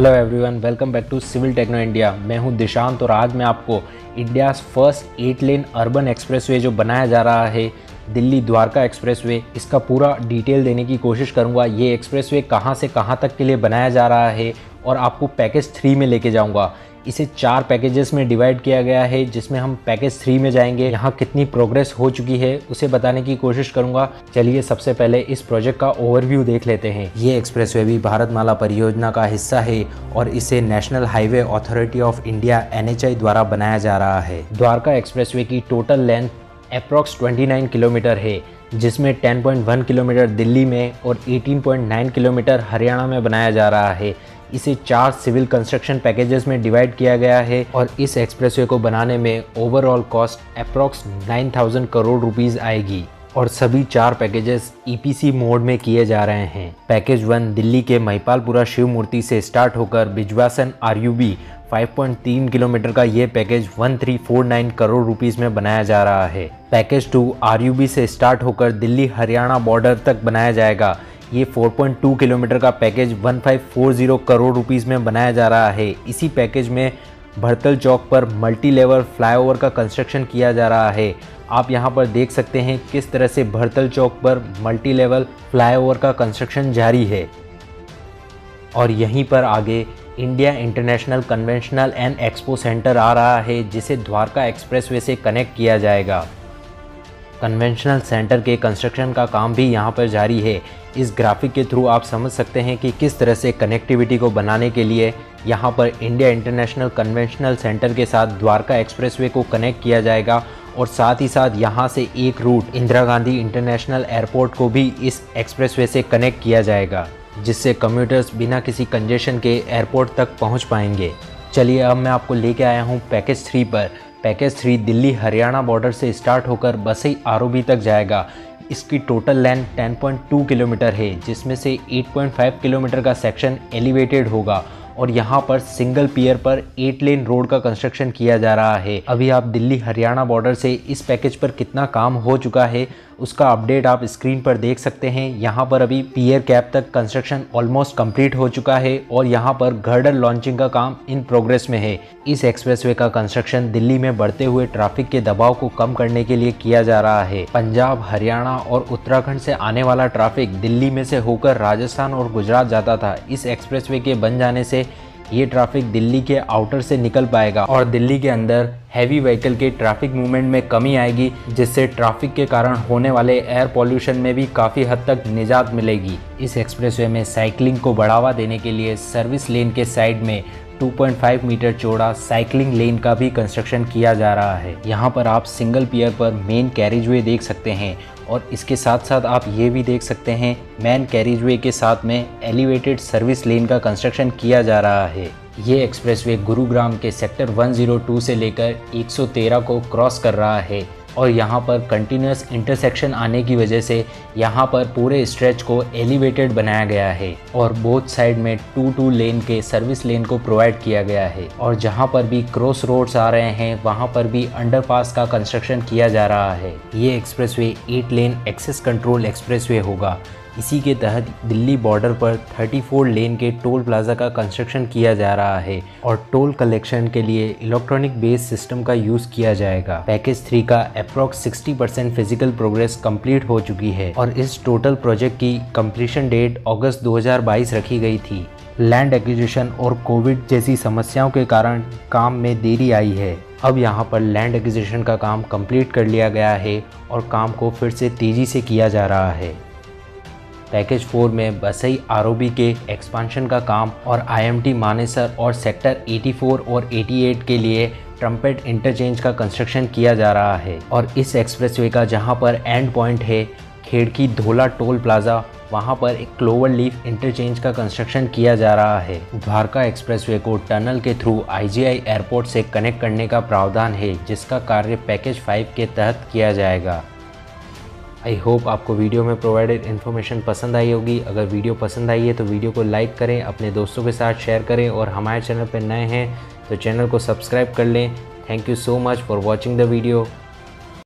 Hello everyone welcome back to civil techno India मैं हूँ दिशांत और आज मैं आपको India first eight lane urban expressway जो बनाया जा रहा है, दिल्ली द्वारका एक्सप्रेसवे इसका पूरा डिटेल देने की कोशिश करूँगा। ये एक्सप्रेसवे कहाँ से कहाँ तक के लिए बनाया जा रहा है और आपको पैकेज थ्री में लेके जाऊँगा। इसे चार पैकेजेस में डिवाइड किया गया है, जिसमें हम पैकेज थ्री में जाएँगे। यहाँ कितनी प्रोग्रेस हो चुकी है, उसे बताने की कोशिश करूँगा। चलिए सबसे पहले इस प्रोजेक्ट का ओवरव्यू देख लेते हैं। ये एक्सप्रेस वे भी भारतमाला परियोजना का हिस्सा है और इसे National Highway Authority of India N द्वारा बनाया जा रहा है। द्वारका एक्सप्रेस की टोटल लेंथ अप्रॉक्स 29 किलोमीटर है, जिसमें 10.1 किलोमीटर दिल्ली में और 18.9 किलोमीटर हरियाणा में बनाया जा रहा है। इसे चार सिविल कंस्ट्रक्शन पैकेजेस में डिवाइड किया गया है और इस एक्सप्रेसवे को बनाने में overall cost approx 9000 crore rupees आएगी। और सभी चार पैकेजेस ईपीसी मोड में किए जा रहे हैं। पैकेज वन दिल्ली के महिपालपुरा शिव मूर्ति से स्टार्ट होकर बिजवासन आरयूबी 5.3 किलोमीटर का ये पैकेज 1349 करोड़ रुपीस में बनाया जा रहा है। पैकेज टू आरयूबी से स्टार्ट होकर दिल्ली हरियाणा बॉर्डर तक बनाया जाएगा। ये 4.2 किलोमीटर का पैकेज 1540 करोड़ रुपीस में बनाया जा रहा है। इसी पैकेज में भरतल चौक पर मल्टी लेवल फ्लाईओवर का कंस्ट्रक्शन किया जा रहा है। आप यहाँ पर देख सकते हैं किस तरह से भरतल चौक पर मल्टी लेवल फ्लाईओवर का कंस्ट्रक्शन जारी है। और यहीं पर आगे India International Conventional and Expo Centre आ रहा है, जिसे द्वारका एक्सप्रेसवे से कनेक्ट किया जाएगा। कन्वेंशनल सेंटर के कंस्ट्रक्शन का काम भी यहाँ पर जारी है। इस ग्राफिक के थ्रू आप समझ सकते हैं कि किस तरह से कनेक्टिविटी को बनाने के लिए यहाँ पर इंडिया इंटरनेशनल कन्वेंशनल सेंटर के साथ द्वारका एक्सप्रेसवे को कनेक्ट किया जाएगा और साथ ही साथ यहाँ से एक route Indira Gandhi International Airport को भी इस एक्सप्रेसवे से कनेक्ट किया जाएगा, जिससे कम्यूटर्स बिना किसी कंजेशन के एयरपोर्ट तक पहुँच पाएँगे। चलिए अब मैं आपको लेके आया हूँ पैकेज थ्री पर। Package three Delhi Haryana border से स्टार्ट होकर बसई आरोबी तक जाएगा। इसकी टोटल लेंथ 10.2 किलोमीटर है, जिसमें से 8.5 किलोमीटर का सेक्शन एलिवेटेड होगा। और यहाँ पर सिंगल पियर पर एट लेन रोड का कंस्ट्रक्शन किया जा रहा है। अभी आप दिल्ली हरियाणा बॉर्डर से इस पैकेज पर कितना काम हो चुका है, उसका अपडेट आप स्क्रीन पर देख सकते हैं। यहाँ पर अभी पियर कैप तक कंस्ट्रक्शन ऑलमोस्ट कंप्लीट हो चुका है और यहाँ पर गर्डर लॉन्चिंग का काम इन प्रोग्रेस में है। इस एक्सप्रेसवे का कंस्ट्रक्शन दिल्ली में बढ़ते हुए ट्रैफ़िक के दबाव को कम करने के लिए किया जा रहा है। पंजाब, हरियाणा और उत्तराखंड से आने वाला ट्रैफ़िक दिल्ली में से होकर राजस्थान और गुजरात जाता था। इस एक्सप्रेसवे के बन जाने से ये ट्रैफ़िक दिल्ली के आउटर से निकल पाएगा और दिल्ली के अंदर हैवी व्हीकल के ट्रैफ़िक मूवमेंट में कमी आएगी, जिससे ट्रैफ़िक के कारण होने वाले एयर पॉल्यूशन में भी काफ़ी हद तक निजात मिलेगी। इस एक्सप्रेसवे में साइकिलिंग को बढ़ावा देने के लिए सर्विस लेन के साइड में 2.5 मीटर चौड़ा साइकिलिंग लेन का भी कंस्ट्रक्शन किया जा रहा है। यहाँ पर आप सिंगल पियर पर मेन कैरिजवे देख सकते हैं और इसके साथ साथ आप ये भी देख सकते हैं मैन कैरिजवे के साथ में एलिवेटेड सर्विस लेन का कंस्ट्रक्शन किया जा रहा है। ये एक्सप्रेसवे गुरुग्राम के सेक्टर 102 से लेकर 113 को क्रॉस कर रहा है। और यहाँ पर कंटिन्यूस इंटरसेक्शन आने की वजह से यहाँ पर पूरे स्ट्रेच को एलिवेटेड बनाया गया है और बोथ साइड में टू टू लेन के सर्विस लेन को प्रोवाइड किया गया है। और जहाँ पर भी क्रॉस रोड्स आ रहे हैं, वहाँ पर भी अंडरपास का कंस्ट्रक्शन किया जा रहा है। ये expressway eight lane access control expressway होगा। इसी के तहत दिल्ली बॉर्डर पर 34 लेन के टोल प्लाजा का कंस्ट्रक्शन किया जा रहा है और टोल कलेक्शन के लिए इलेक्ट्रॉनिक बेस सिस्टम का यूज़ किया जाएगा। पैकेज थ्री का approx 60 percent physical progress complete हो चुकी है और इस टोटल प्रोजेक्ट की कंप्लीशन डेट अगस्त 2022 रखी गई थी। लैंड एक्विजिशन और कोविड जैसी समस्याओं के कारण काम में देरी आई है। अब यहाँ पर लैंड एक्विजिशन का काम कंप्लीट कर लिया गया है और काम को फिर से तेज़ी से किया जा रहा है। पैकेज फोर में बसई आरओबी के एक्सपांशन का काम और आईएमटी मानेसर और सेक्टर 84 और 88 के लिए ट्रम्पेट इंटरचेंज का कंस्ट्रक्शन किया जा रहा है। और इस एक्सप्रेसवे का जहाँ पर एंड पॉइंट है, खेड़की धोला टोल प्लाजा, वहाँ पर एक क्लोवर लीफ इंटरचेंज का कंस्ट्रक्शन किया जा रहा है। द्वारका एक्सप्रेसवे को टनल के थ्रू आईजीआई एयरपोर्ट से कनेक्ट करने का प्रावधान है, जिसका कार्य पैकेज फाइव के तहत किया जाएगा। आई होप आपको वीडियो में प्रोवाइडेड इन्फॉर्मेशन पसंद आई होगी। अगर वीडियो पसंद आई है तो वीडियो को लाइक करें, अपने दोस्तों के साथ शेयर करें और हमारे चैनल पर नए हैं तो चैनल को सब्सक्राइब कर लें। Thank you so much for watching the video